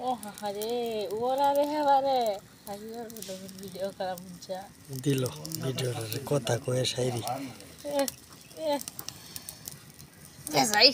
ও হারে ওরা রে হেবারে হাজির ভিডিও করা মুঞ্চা দিল ভিডিওটার কথা কয়ে সাইরি এ এ যাই